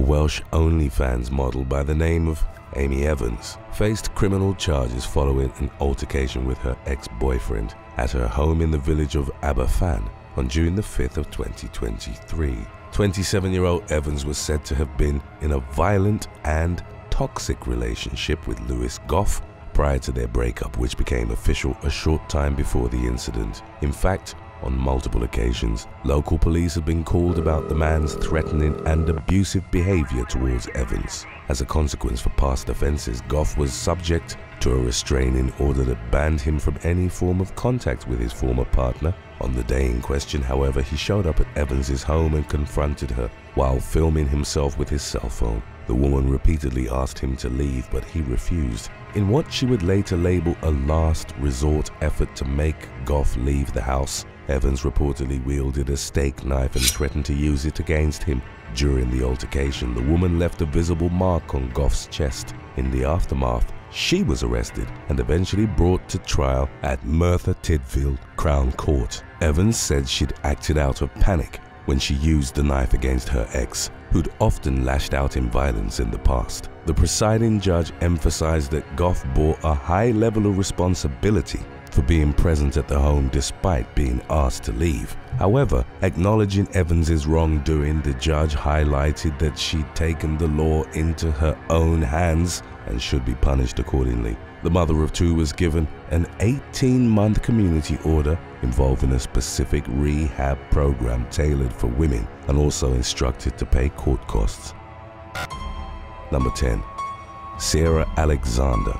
a Welsh OnlyFans model by the name of Amy Evans, faced criminal charges following an altercation with her ex-boyfriend at her home in the village of Aberfan on June the 5th of 2023. 27-year-old Evans was said to have been in a violent and toxic relationship with Lewis Goff prior to their breakup, which became official a short time before the incident. In fact, on multiple occasions, local police have been called about the man's threatening and abusive behavior towards Evans. As a consequence for past offenses, Goff was subject to a restraining order that banned him from any form of contact with his former partner. On the day in question, however, he showed up at Evans's home and confronted her while filming himself with his cell phone. The woman repeatedly asked him to leave, but he refused. In what she would later label a last resort effort to make Goff leave the house, Evans reportedly wielded a steak knife and threatened to use it against him. During the altercation, the woman left a visible mark on Goff's chest. In the aftermath, she was arrested and eventually brought to trial at Merthyr Tydfil Crown Court. Evans said she'd acted out of panic when she used the knife against her ex, who'd often lashed out in violence in the past. The presiding judge emphasized that Goff bore a high level of responsibility for being present at the home despite being asked to leave. However, acknowledging Evans's wrongdoing, the judge highlighted that she'd taken the law into her own hands and should be punished accordingly. The mother of two was given an 18-month community order involving a specific rehab program tailored for women and also instructed to pay court costs. Number 10. Sarah Alexander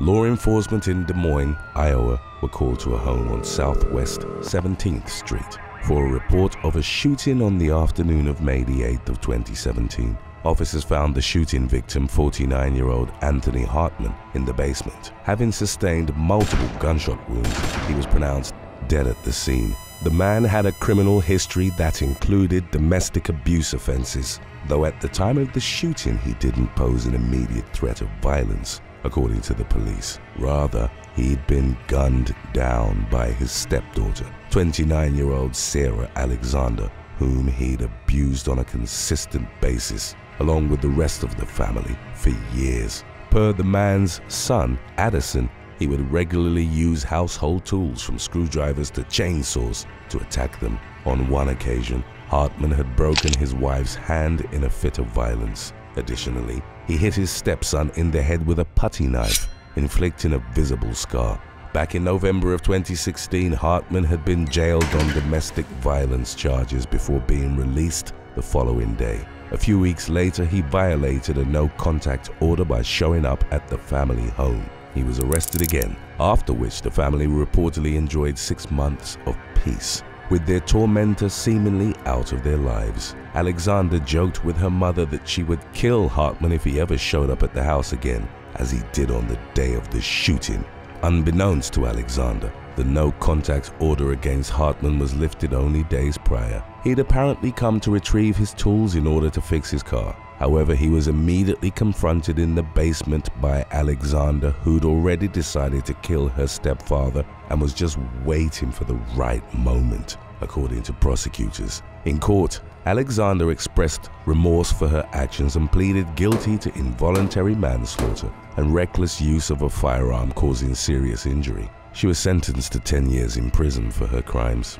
Law enforcement in Des Moines, Iowa were called to a home on Southwest 17th Street for a report of a shooting on the afternoon of May the 8th of 2017. Officers found the shooting victim, 49-year-old Anthony Hartman, in the basement. Having sustained multiple gunshot wounds, he was pronounced dead at the scene. The man had a criminal history that included domestic abuse offenses, though at the time of the shooting he didn't pose an immediate threat of violence according to the police. Rather, he'd been gunned down by his stepdaughter, 29-year-old Sarah Alexander, whom he'd abused on a consistent basis, along with the rest of the family, for years. Per the man's son, Addison, he would regularly use household tools from screwdrivers to chainsaws to attack them. On one occasion, Hartman had broken his wife's hand in a fit of violence. Additionally, he hit his stepson in the head with a putty knife, inflicting a visible scar. Back in November of 2016, Hartman had been jailed on domestic violence charges before being released the following day. A few weeks later, he violated a no-contact order by showing up at the family home. He was arrested again, after which the family reportedly enjoyed six months of peace with their tormentor seemingly out of their lives. Alexander joked with her mother that she would kill Hartman if he ever showed up at the house again, as he did on the day of the shooting. Unbeknownst to Alexander, the no-contact order against Hartman was lifted only days prior. He'd apparently come to retrieve his tools in order to fix his car. However, he was immediately confronted in the basement by Alexander, who'd already decided to kill her stepfather and was just waiting for the right moment, according to prosecutors. In court, Alexander expressed remorse for her actions and pleaded guilty to involuntary manslaughter and reckless use of a firearm causing serious injury. She was sentenced to 10 years in prison for her crimes.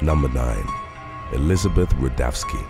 Number 9. Elizabeth Rudavsky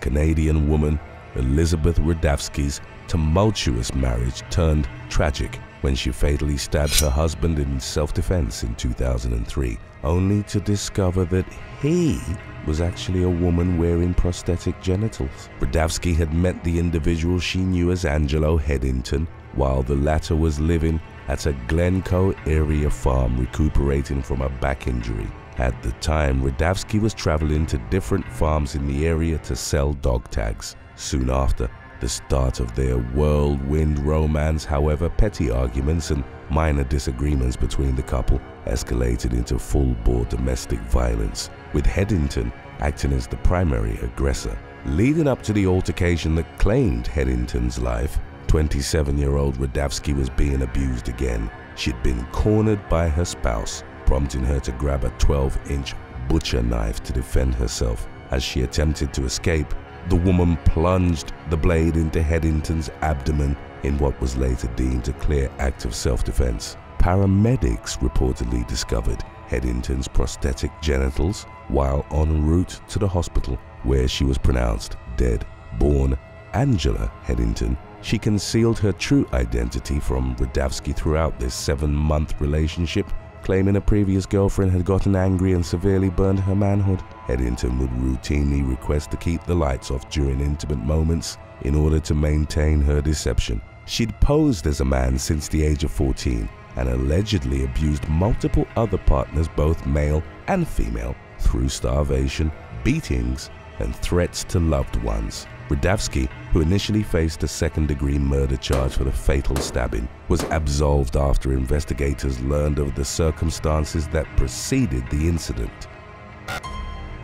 Canadian woman Elizabeth Rudavsky's tumultuous marriage turned tragic when she fatally stabbed her husband in self-defense in 2003, only to discover that he was actually a woman wearing prosthetic genitals. Rudavsky had met the individual she knew as Angelo Headington while the latter was living at a Glencoe area farm recuperating from a back injury. At the time, Rudavsky was traveling to different farms in the area to sell dog tags. Soon after, the start of their whirlwind romance, however, petty arguments and minor disagreements between the couple escalated into full-bore domestic violence, with Headington acting as the primary aggressor. Leading up to the altercation that claimed Headington's life, 27-year-old Rudavsky was being abused again. She'd been cornered by her spouse, prompting her to grab a 12-inch butcher knife to defend herself. As she attempted to escape, the woman plunged the blade into Headington's abdomen in what was later deemed a clear act of self-defense. Paramedics reportedly discovered Headington's prosthetic genitals while en route to the hospital where she was pronounced dead. Born Angela Headington, she concealed her true identity from Rudavsky throughout this seven-month relationship, claiming a previous girlfriend had gotten angry and severely burned her manhood. Headington would routinely request to keep the lights off during intimate moments in order to maintain her deception. She'd posed as a man since the age of 14 and allegedly abused multiple other partners, both male and female, through starvation, beatings, and threats to loved ones. Rudavsky, who initially faced a second-degree murder charge for the fatal stabbing, was absolved after investigators learned of the circumstances that preceded the incident.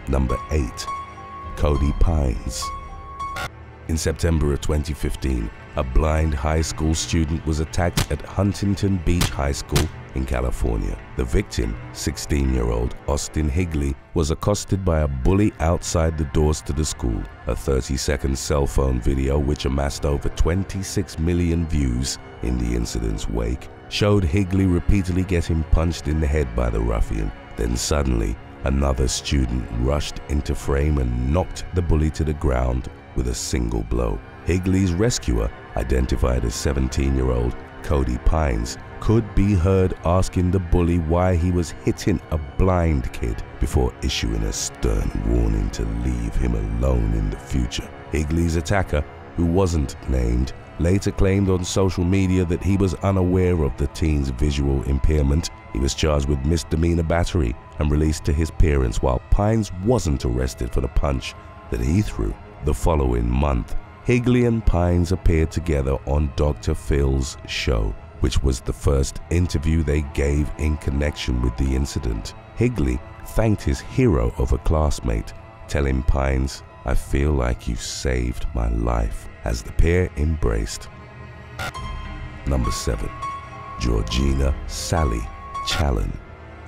Number 8. Cody Pines In September of 2015, a blind high school student was attacked at Huntington Beach High School in California. The victim, 16-year-old Austin Higley, was accosted by a bully outside the doors to the school. A 30-second cell phone video which amassed over 26 million views in the incident's wake showed Higley repeatedly getting punched in the head by the ruffian. Then suddenly, another student rushed into frame and knocked the bully to the ground with a single blow. Higley's rescuer, identified as 17-year-old Cody Pines, could be heard asking the bully why he was hitting a blind kid before issuing a stern warning to leave him alone in the future. Higley's attacker, who wasn't named, later claimed on social media that he was unaware of the teen's visual impairment. He was charged with misdemeanor battery and released to his parents while Pines wasn't arrested for the punch that he threw. The following month, Higley and Pines appeared together on Dr. Phil's show, which was the first interview they gave in connection with the incident. Higley thanked his hero of a classmate, telling Pines, I feel like you saved my life, as the pair embraced. Number 7. Georgina Sally Challen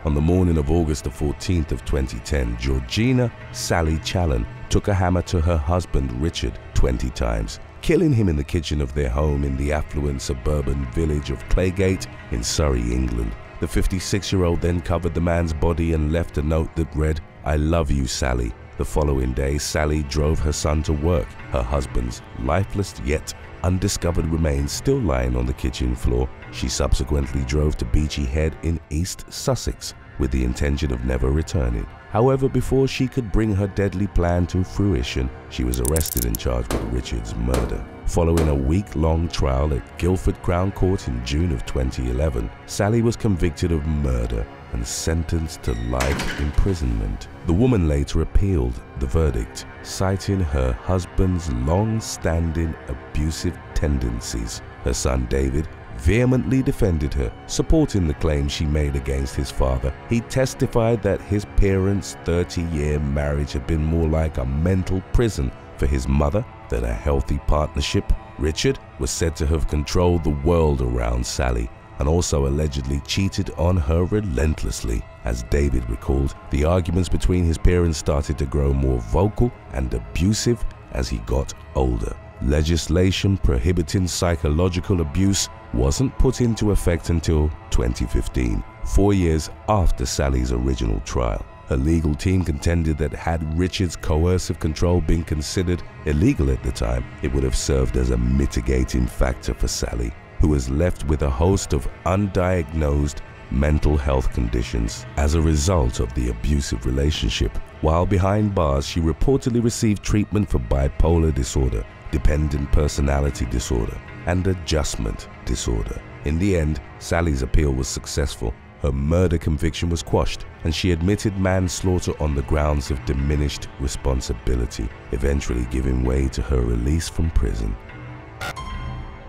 on the morning of August the 14th of 2010, Georgina Sally Challen took a hammer to her husband Richard 20 times, killing him in the kitchen of their home in the affluent suburban village of Claygate in Surrey, England. The 56-year-old then covered the man's body and left a note that read, I love you, Sally. The following day, Sally drove her son to work, her husband's lifeless yet undiscovered remains still lying on the kitchen floor. She subsequently drove to Beachy Head in East Sussex with the intention of never returning. However, before she could bring her deadly plan to fruition, she was arrested and charged with Richard's murder. Following a week-long trial at Guildford Crown Court in June of 2011, Sally was convicted of murder and sentenced to life imprisonment. The woman later appealed the verdict, citing her husband's long-standing abusive tendencies. Her son David vehemently defended her, supporting the claim she made against his father. He testified that his parents' 30-year marriage had been more like a mental prison for his mother than a healthy partnership. Richard was said to have controlled the world around Sally, and also allegedly cheated on her relentlessly. As David recalled, the arguments between his parents started to grow more vocal and abusive as he got older. Legislation prohibiting psychological abuse wasn't put into effect until 2015, four years after Sally's original trial. Her legal team contended that had Richard's coercive control been considered illegal at the time, it would have served as a mitigating factor for Sally who was left with a host of undiagnosed mental health conditions as a result of the abusive relationship. While behind bars, she reportedly received treatment for bipolar disorder, dependent personality disorder, and adjustment disorder. In the end, Sally's appeal was successful. Her murder conviction was quashed, and she admitted manslaughter on the grounds of diminished responsibility, eventually giving way to her release from prison.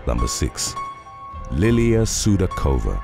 Number 6. Lilia Sudakova.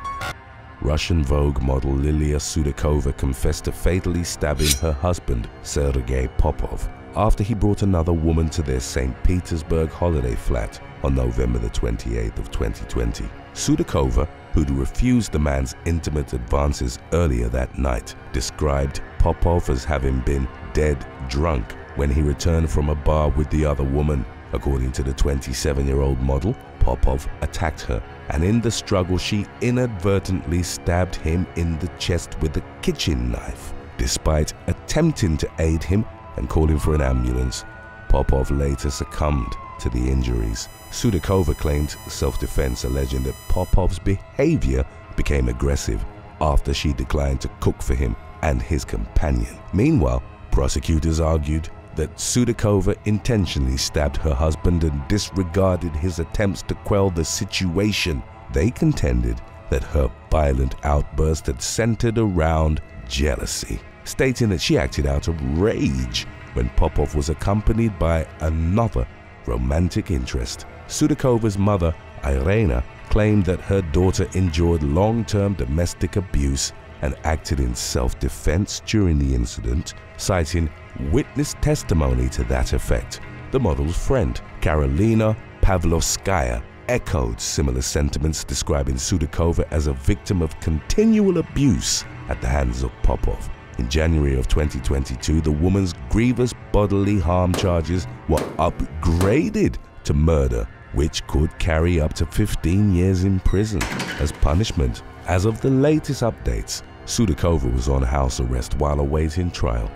Russian Vogue model Lilia Sudakova confessed to fatally stabbing her husband, Sergei Popov, after he brought another woman to their St. Petersburg holiday flat on November the 28th of 2020. Sudakova, who'd refused the man's intimate advances earlier that night, described Popov as having been dead drunk when he returned from a bar with the other woman. According to the 27-year-old model, Popov attacked her, and in the struggle she inadvertently stabbed him in the chest with a kitchen knife. Despite attempting to aid him and calling for an ambulance, Popov later succumbed to the injuries. Sudakova claimed self-defense, alleging that Popov's behavior became aggressive after she declined to cook for him and his companion. Meanwhile, prosecutors argued that Sudakova intentionally stabbed her husband and disregarded his attempts to quell the situation. They contended that her violent outburst had centered around jealousy, stating that she acted out of rage when Popov was accompanied by another romantic interest. Sudakova's mother, Irena, claimed that her daughter endured long-term domestic abuse and acted in self-defense during the incident, citing witness testimony to that effect. The model's friend, Karolina Pavlovskaya, echoed similar sentiments describing Sudakova as a victim of continual abuse at the hands of Popov. In January of 2022, the woman's grievous bodily harm charges were upgraded to murder, which could carry up to 15 years in prison as punishment. As of the latest updates, Sudakova was on house arrest while awaiting trial.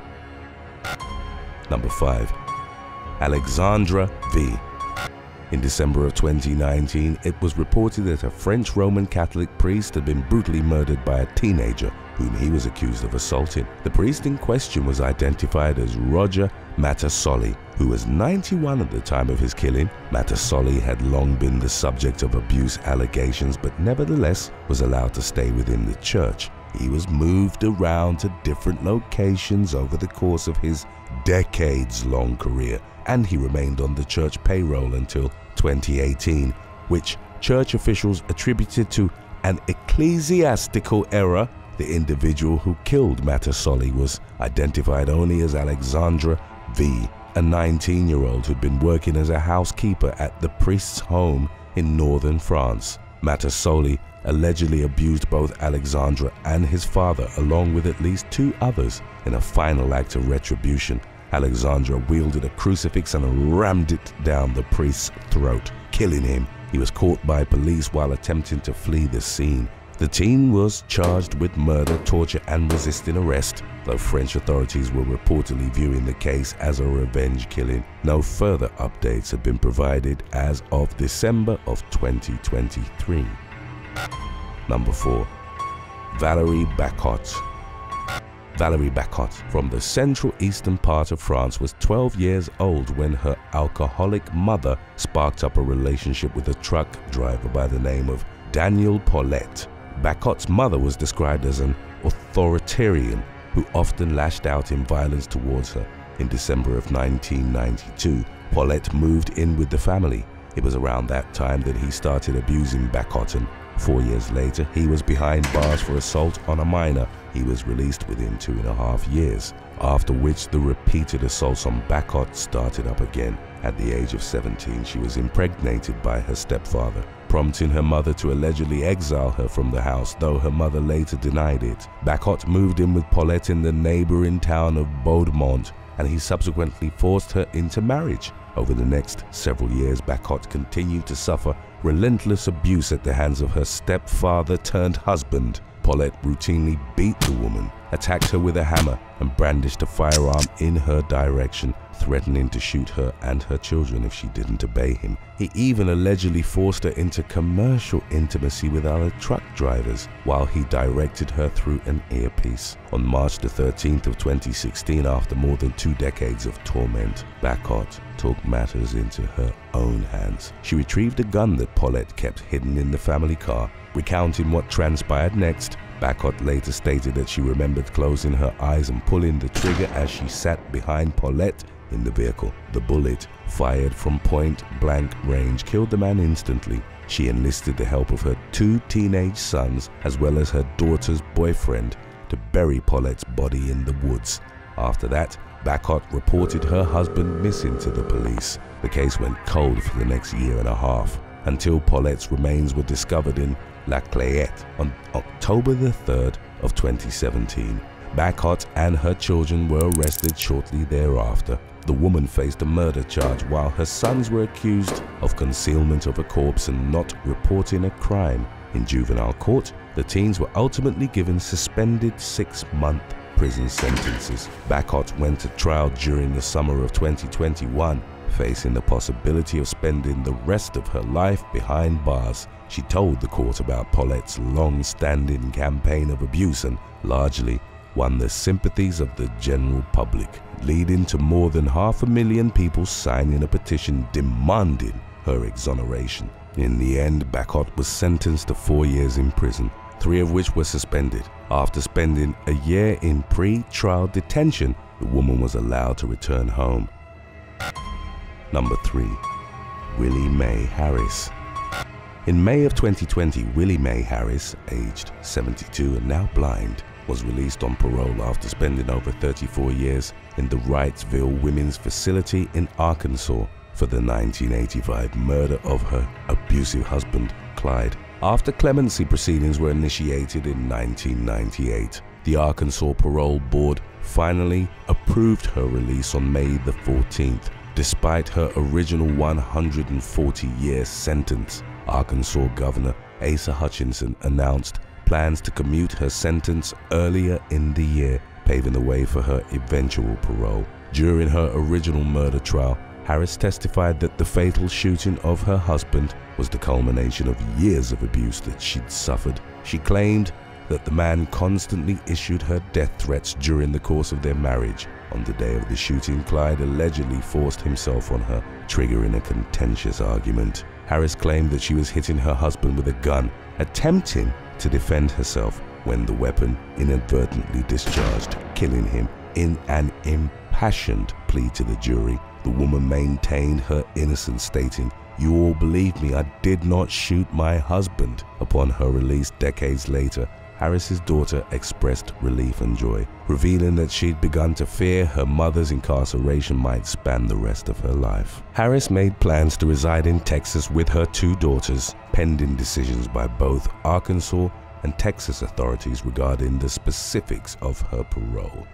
Number 5. Alexandra V. In December of 2019, it was reported that a French Roman Catholic priest had been brutally murdered by a teenager whom he was accused of assaulting. The priest in question was identified as Roger Matassoli, who was 91 at the time of his killing. Matassoli had long been the subject of abuse allegations but nevertheless was allowed to stay within the church. He was moved around to different locations over the course of his decades-long career and he remained on the church payroll until 2018, which church officials attributed to an ecclesiastical error. The individual who killed Matassoli was identified only as Alexandra V, a 19-year-old who'd been working as a housekeeper at the priest's home in northern France. Matassoli allegedly abused both Alexandra and his father along with at least two others in a final act of retribution. Alexandra wielded a crucifix and rammed it down the priest's throat, killing him. He was caught by police while attempting to flee the scene. The teen was charged with murder, torture and resisting arrest, though French authorities were reportedly viewing the case as a revenge killing. No further updates have been provided as of December of 2023. Number 4. Valerie Bacot Valerie Bacot from the central eastern part of France was 12 years old when her alcoholic mother sparked up a relationship with a truck driver by the name of Daniel Polette. Bacot's mother was described as an authoritarian who often lashed out in violence towards her. In December of 1992, Polette moved in with the family. It was around that time that he started abusing Bacot and Four years later, he was behind bars for assault on a minor. He was released within two and a half years, after which the repeated assaults on Bacot started up again. At the age of 17, she was impregnated by her stepfather, prompting her mother to allegedly exile her from the house, though her mother later denied it. Bacot moved in with Polette in the neighboring town of Baudemont, and he subsequently forced her into marriage. Over the next several years, Bacot continued to suffer relentless abuse at the hands of her stepfather turned husband. Polette routinely beat the woman, attacked her with a hammer, and brandished a firearm in her direction, threatening to shoot her and her children if she didn't obey him. He even allegedly forced her into commercial intimacy with other truck drivers while he directed her through an earpiece. On March the 13th of 2016, after more than two decades of torment, Bacot took matters into her own hands. She retrieved a gun that Polette kept hidden in the family car. Recounting what transpired next, Bacot later stated that she remembered closing her eyes and pulling the trigger as she sat behind Polette in the vehicle. The bullet, fired from point blank range, killed the man instantly. She enlisted the help of her two teenage sons as well as her daughter's boyfriend to bury Polette's body in the woods. After that, Bacot reported her husband missing to the police. The case went cold for the next year and a half until Polette's remains were discovered in La Clayette on October the 3rd of 2017. Bacot and her children were arrested shortly thereafter. The woman faced a murder charge while her sons were accused of concealment of a corpse and not reporting a crime. In juvenile court, the teens were ultimately given suspended six-month prison sentences. Bacot went to trial during the summer of 2021, facing the possibility of spending the rest of her life behind bars. She told the court about Polette's long-standing campaign of abuse and largely won the sympathies of the general public, leading to more than half a million people signing a petition demanding her exoneration. In the end, Bacot was sentenced to four years in prison, three of which were suspended. After spending a year in pre-trial detention, the woman was allowed to return home. Number 3. Willie Mae Harris In May of 2020, Willie Mae Harris, aged 72 and now blind, was released on parole after spending over 34 years in the Wrightsville Women's Facility in Arkansas for the 1985 murder of her abusive husband, Clyde. After clemency proceedings were initiated in 1998, the Arkansas Parole Board finally approved her release on May the 14th, despite her original 140-year sentence. Arkansas Governor Asa Hutchinson announced plans to commute her sentence earlier in the year, paving the way for her eventual parole. During her original murder trial, Harris testified that the fatal shooting of her husband was the culmination of years of abuse that she'd suffered. She claimed that the man constantly issued her death threats during the course of their marriage. On the day of the shooting, Clyde allegedly forced himself on her, triggering a contentious argument. Harris claimed that she was hitting her husband with a gun, attempting to defend herself when the weapon inadvertently discharged, killing him in an impassioned plea to the jury. The woman maintained her innocence, stating, You all believe me, I did not shoot my husband. Upon her release decades later, Harris's daughter expressed relief and joy, revealing that she'd begun to fear her mother's incarceration might span the rest of her life. Harris made plans to reside in Texas with her two daughters, pending decisions by both Arkansas and Texas authorities regarding the specifics of her parole.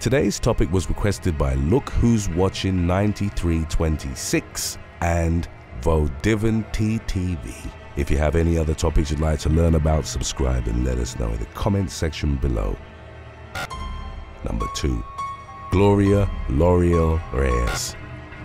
Today's topic was requested by Look Who's Watching 9326 and Vodivan TTV. If you have any other topics you'd like to learn about, subscribe and let us know in the comment section below. Number 2. Gloria L'Oreal Reyes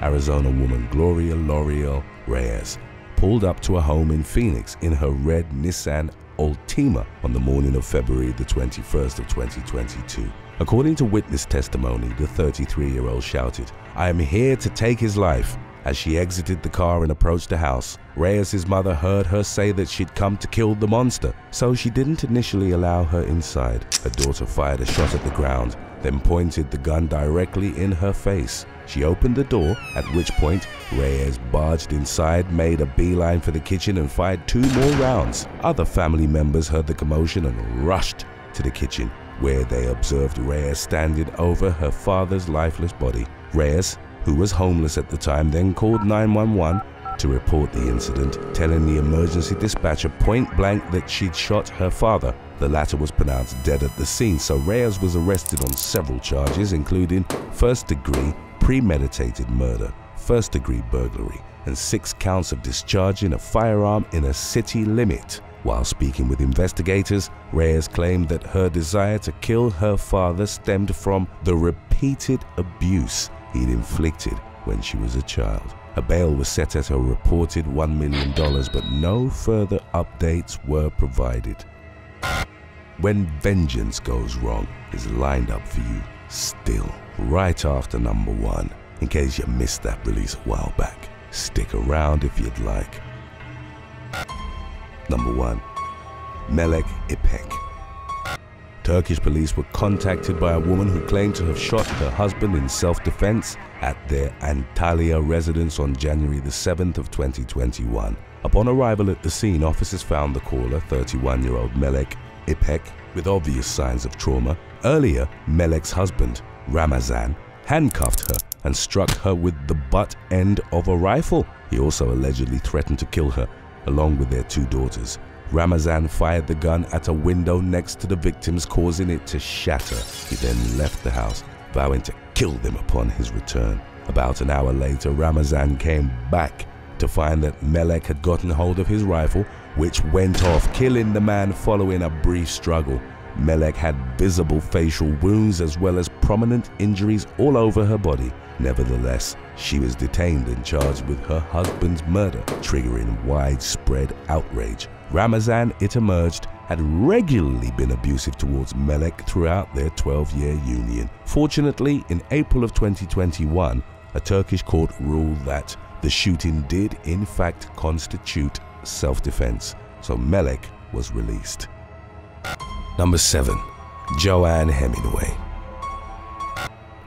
Arizona woman Gloria L'Oreal Reyes pulled up to a home in Phoenix in her red Nissan Altima on the morning of February the 21st of 2022. According to witness testimony, the 33-year-old shouted, I am here to take his life. As she exited the car and approached the house, Reyes' mother heard her say that she'd come to kill the monster, so she didn't initially allow her inside. Her daughter fired a shot at the ground, then pointed the gun directly in her face. She opened the door, at which point Reyes barged inside, made a beeline for the kitchen and fired two more rounds. Other family members heard the commotion and rushed to the kitchen where they observed Reyes standing over her father's lifeless body. Reyes, who was homeless at the time, then called 911 to report the incident, telling the emergency dispatcher point blank that she'd shot her father. The latter was pronounced dead at the scene, so Reyes was arrested on several charges, including first degree premeditated murder, first degree burglary, and six counts of discharging a firearm in a city limit. While speaking with investigators, Reyes claimed that her desire to kill her father stemmed from the repeated abuse he'd inflicted when she was a child. A bail was set at a reported $1 million, but no further updates were provided. When Vengeance Goes Wrong is lined up for you still, right after number one, in case you missed that release a while back. Stick around if you'd like. Number 1. Melek İpek Turkish police were contacted by a woman who claimed to have shot her husband in self-defense at their Antalya residence on January the 7th of 2021. Upon arrival at the scene, officers found the caller, 31-year-old Melek İpek, with obvious signs of trauma. Earlier, Melek's husband, Ramazan, handcuffed her and struck her with the butt end of a rifle. He also allegedly threatened to kill her along with their two daughters. Ramazan fired the gun at a window next to the victims, causing it to shatter. He then left the house, vowing to kill them upon his return. About an hour later, Ramazan came back to find that Melek had gotten hold of his rifle, which went off, killing the man following a brief struggle. Melek had visible facial wounds as well as prominent injuries all over her body. Nevertheless, she was detained and charged with her husband's murder, triggering widespread outrage. Ramazan, it emerged, had regularly been abusive towards Melek throughout their 12-year union. Fortunately, in April of 2021, a Turkish court ruled that the shooting did in fact constitute self-defense, so Melek was released. Number 7. Joanne Hemingway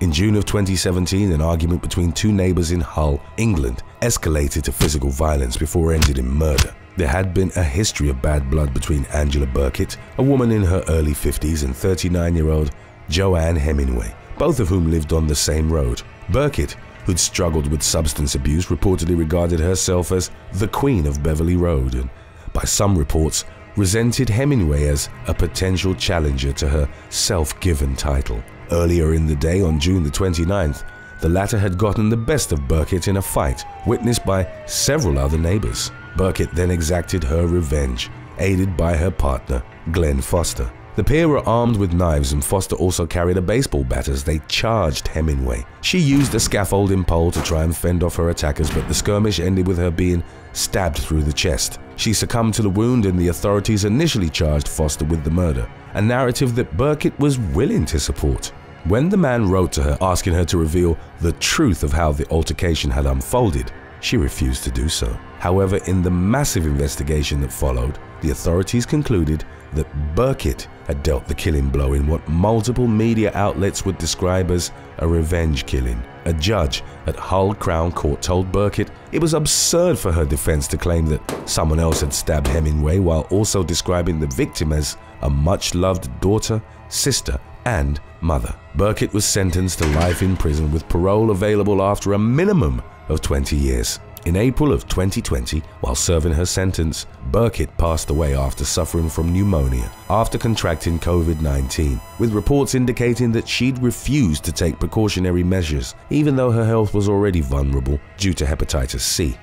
in June of 2017, an argument between two neighbors in Hull, England, escalated to physical violence before ending in murder. There had been a history of bad blood between Angela Burkett, a woman in her early 50s, and 39-year-old Joanne Hemingway, both of whom lived on the same road. Burkett, who'd struggled with substance abuse, reportedly regarded herself as the queen of Beverly Road and, by some reports, resented Hemingway as a potential challenger to her self-given title. Earlier in the day, on June the 29th, the latter had gotten the best of Burkett in a fight witnessed by several other neighbors. Burkett then exacted her revenge, aided by her partner, Glenn Foster. The pair were armed with knives and Foster also carried a baseball bat as they charged Hemingway. She used a scaffolding pole to try and fend off her attackers but the skirmish ended with her being stabbed through the chest. She succumbed to the wound and the authorities initially charged Foster with the murder, a narrative that Burkett was willing to support. When the man wrote to her asking her to reveal the truth of how the altercation had unfolded, she refused to do so. However, in the massive investigation that followed, the authorities concluded that Burkett had dealt the killing blow in what multiple media outlets would describe as a revenge killing. A judge at Hull Crown Court told Burkett it was absurd for her defense to claim that someone else had stabbed Hemingway while also describing the victim as a much-loved daughter, sister, and mother. Burkett was sentenced to life in prison with parole available after a minimum of 20 years. In April of 2020, while serving her sentence, Burkett passed away after suffering from pneumonia after contracting COVID-19, with reports indicating that she'd refused to take precautionary measures even though her health was already vulnerable due to hepatitis C.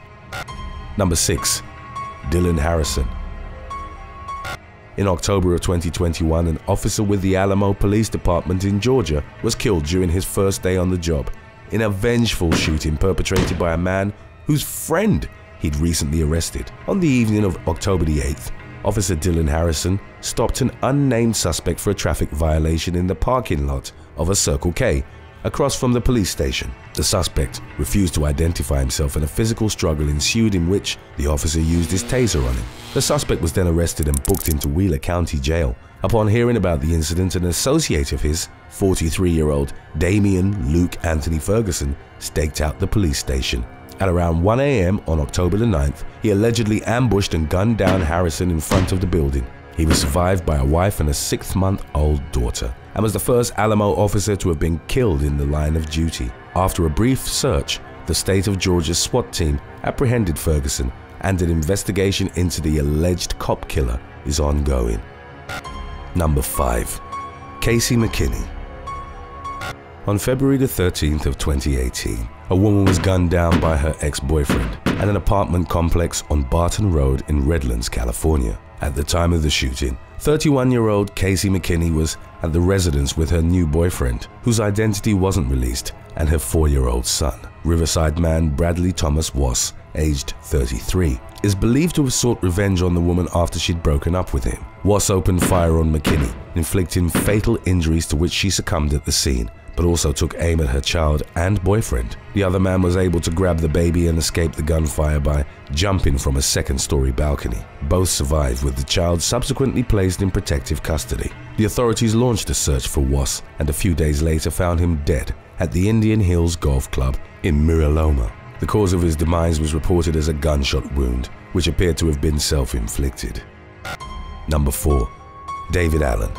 Number 6. Dylan Harrison in October of 2021, an officer with the Alamo Police Department in Georgia was killed during his first day on the job in a vengeful shooting perpetrated by a man whose friend he'd recently arrested. On the evening of October the 8th, Officer Dylan Harrison stopped an unnamed suspect for a traffic violation in the parking lot of a Circle K across from the police station. The suspect refused to identify himself and a physical struggle ensued in which the officer used his taser on him. The suspect was then arrested and booked into Wheeler County Jail. Upon hearing about the incident, an associate of his, 43-year-old Damian Luke Anthony Ferguson, staked out the police station. At around 1 a.m. on October the 9th, he allegedly ambushed and gunned down Harrison in front of the building. He was survived by a wife and a six-month-old daughter and was the first Alamo officer to have been killed in the line of duty. After a brief search, the state of Georgia's SWAT team apprehended Ferguson and an investigation into the alleged cop killer is ongoing. Number 5. Casey McKinney On February the 13th of 2018, a woman was gunned down by her ex-boyfriend at an apartment complex on Barton Road in Redlands, California. At the time of the shooting, 31-year-old Casey McKinney was at the residence with her new boyfriend, whose identity wasn't released, and her four-year-old son. Riverside man Bradley Thomas Wass, aged 33, is believed to have sought revenge on the woman after she'd broken up with him. Wass opened fire on McKinney, inflicting fatal injuries to which she succumbed at the scene, but also took aim at her child and boyfriend. The other man was able to grab the baby and escape the gunfire by jumping from a second-story balcony. Both survived with the child subsequently placed in protective custody. The authorities launched a search for Wass and a few days later found him dead at the Indian Hills Golf Club in Mira Loma. The cause of his demise was reported as a gunshot wound, which appeared to have been self-inflicted. Number 4. David Allen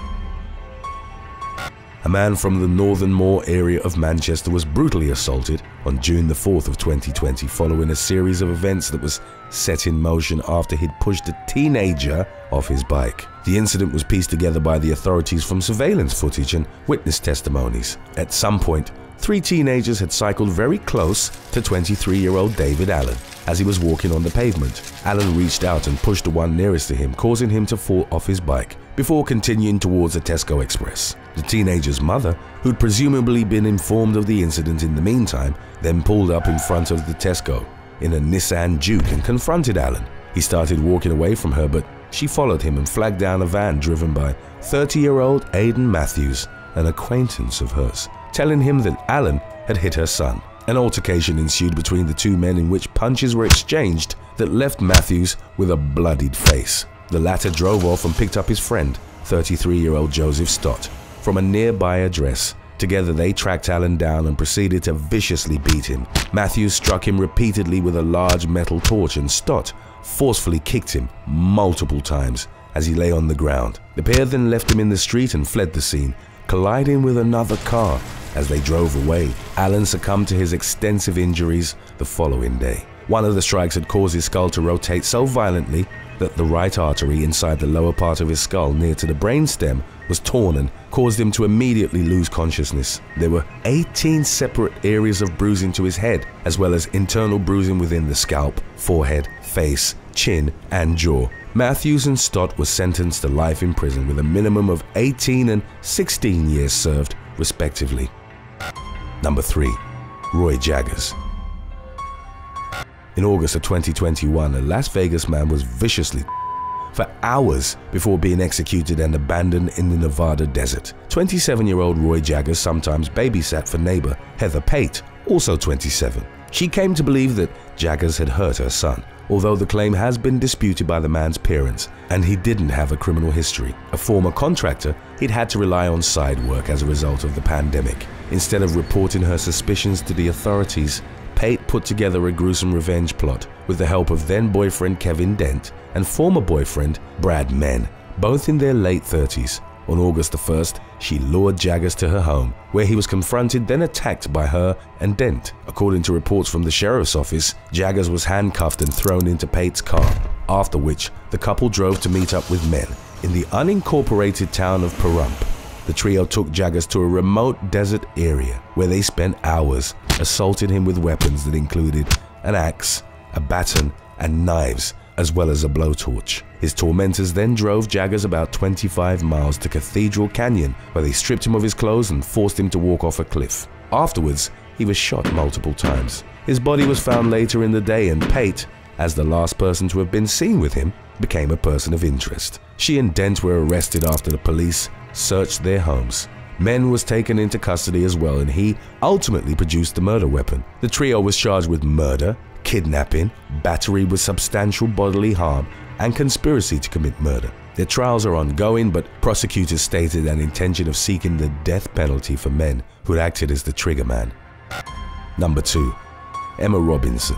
a man from the Northern Moor area of Manchester was brutally assaulted on June the 4th of 2020 following a series of events that was set in motion after he'd pushed a teenager off his bike. The incident was pieced together by the authorities from surveillance footage and witness testimonies. At some point, three teenagers had cycled very close to 23-year-old David Allen. As he was walking on the pavement, Allen reached out and pushed the one nearest to him, causing him to fall off his bike before continuing towards the Tesco Express. The teenager's mother, who'd presumably been informed of the incident in the meantime, then pulled up in front of the Tesco in a Nissan Juke and confronted Allen. He started walking away from her, but she followed him and flagged down a van driven by 30-year-old Aidan Matthews, an acquaintance of hers, telling him that Allen had hit her son. An altercation ensued between the two men in which punches were exchanged that left Matthews with a bloodied face. The latter drove off and picked up his friend, 33-year-old Joseph Stott, from a nearby address. Together they tracked Allen down and proceeded to viciously beat him. Matthews struck him repeatedly with a large metal torch and Stott forcefully kicked him multiple times as he lay on the ground. The pair then left him in the street and fled the scene, colliding with another car. As they drove away, Allen succumbed to his extensive injuries the following day. One of the strikes had caused his skull to rotate so violently that the right artery inside the lower part of his skull near to the brainstem was torn and caused him to immediately lose consciousness. There were 18 separate areas of bruising to his head, as well as internal bruising within the scalp, forehead, face, chin, and jaw. Matthews and Stott were sentenced to life in prison with a minimum of 18 and 16 years served, respectively. Number 3. Roy Jaggers In August of 2021, a Las Vegas man was viciously for hours before being executed and abandoned in the Nevada desert. 27-year-old Roy Jaggers sometimes babysat for neighbor Heather Pate, also 27. She came to believe that Jaggers had hurt her son, although the claim has been disputed by the man's parents and he didn't have a criminal history. A former contractor, he'd had to rely on side work as a result of the pandemic. Instead of reporting her suspicions to the authorities, Pate put together a gruesome revenge plot with the help of then boyfriend Kevin Dent and former boyfriend Brad Mann, both in their late 30s. On August the 1st, she lured Jaggers to her home, where he was confronted then attacked by her and Dent. According to reports from the sheriff's office, Jaggers was handcuffed and thrown into Pate's car, after which the couple drove to meet up with Mann in the unincorporated town of Pahrump. The trio took Jaggers to a remote desert area where they spent hours, assaulting him with weapons that included an axe, a baton, and knives as well as a blowtorch. His tormentors then drove Jaggers about 25 miles to Cathedral Canyon, where they stripped him of his clothes and forced him to walk off a cliff. Afterwards, he was shot multiple times. His body was found later in the day and Pate, as the last person to have been seen with him, became a person of interest. She and Dent were arrested after the police searched their homes. Mann was taken into custody as well and he ultimately produced the murder weapon. The trio was charged with murder, kidnapping, battery with substantial bodily harm, and conspiracy to commit murder. Their trials are ongoing, but prosecutors stated an intention of seeking the death penalty for Mann who acted as the triggerman. Number 2. Emma Robinson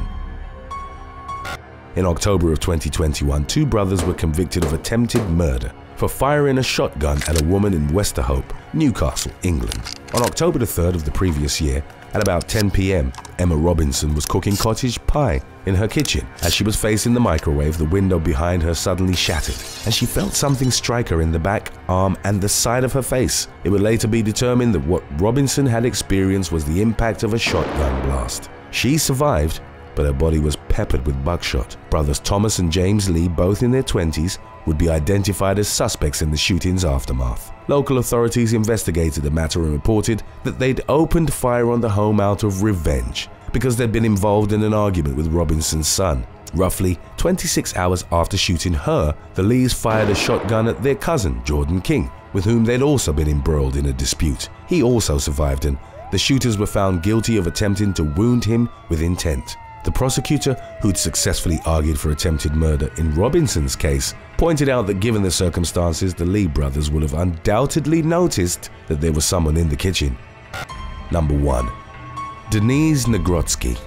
In October of 2021, two brothers were convicted of attempted murder for firing a shotgun at a woman in Westerhope, Newcastle, England. On October the 3rd of the previous year, at about 10 pm, Emma Robinson was cooking cottage pie in her kitchen. As she was facing the microwave, the window behind her suddenly shattered, and she felt something strike her in the back, arm, and the side of her face. It would later be determined that what Robinson had experienced was the impact of a shotgun blast. She survived, but her body was peppered with buckshot. Brothers Thomas and James Lee, both in their 20s, would be identified as suspects in the shooting's aftermath. Local authorities investigated the matter and reported that they'd opened fire on the home out of revenge because they'd been involved in an argument with Robinson's son. Roughly 26 hours after shooting her, the Lees fired a shotgun at their cousin, Jordan King, with whom they'd also been embroiled in a dispute. He also survived and the shooters were found guilty of attempting to wound him with intent. The prosecutor, who'd successfully argued for attempted murder in Robinson's case, pointed out that given the circumstances, the Lee brothers would have undoubtedly noticed that there was someone in the kitchen. Number 1. Denise Nagrodsky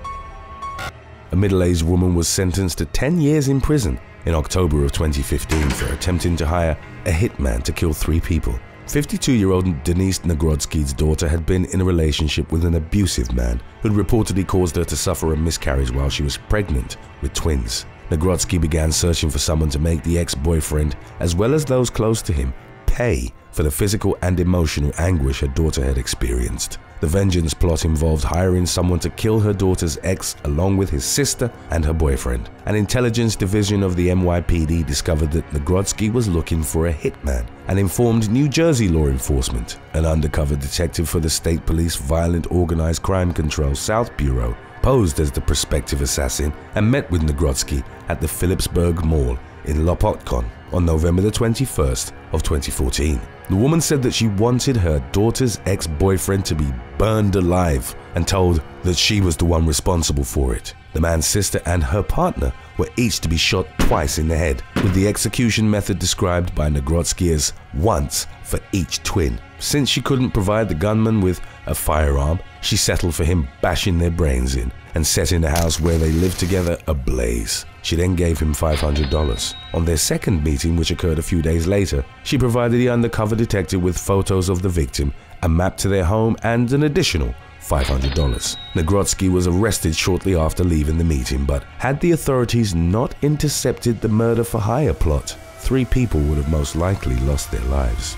A middle-aged woman was sentenced to 10 years in prison in October of 2015 for attempting to hire a hitman to kill three people. 52-year-old Denise Nagrodsky's daughter had been in a relationship with an abusive man who'd reportedly caused her to suffer a miscarriage while she was pregnant with twins. Nagrodsky began searching for someone to make the ex-boyfriend, as well as those close to him, pay for the physical and emotional anguish her daughter had experienced. The vengeance plot involved hiring someone to kill her daughter's ex along with his sister and her boyfriend. An intelligence division of the NYPD discovered that Nagrodsky was looking for a hitman and informed New Jersey law enforcement. An undercover detective for the state police violent organized crime control South Bureau posed as the prospective assassin and met with Nagrodsky at the Phillipsburg Mall in Lopatcong on November the 21st of 2014. The woman said that she wanted her daughter's ex-boyfriend to be burned alive and told that she was the one responsible for it. The man's sister and her partner were each to be shot twice in the head, with the execution method described by Nagrodsky as once for each twin. Since she couldn't provide the gunman with a firearm, she settled for him bashing their brains in and setting the house where they lived together ablaze. She then gave him $500. On their second meeting, which occurred a few days later, she provided the undercover detective with photos of the victim, a map to their home, and an additional $500. Nagrodsky was arrested shortly after leaving the meeting, but had the authorities not intercepted the murder for hire plot, three people would have most likely lost their lives.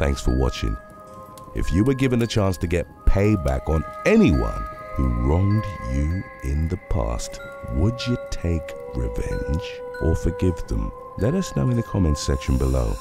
Thanks for watching. If you were given a chance to get payback on anyone who wronged you in the past, would you take revenge or forgive them? Let us know in the comments section below.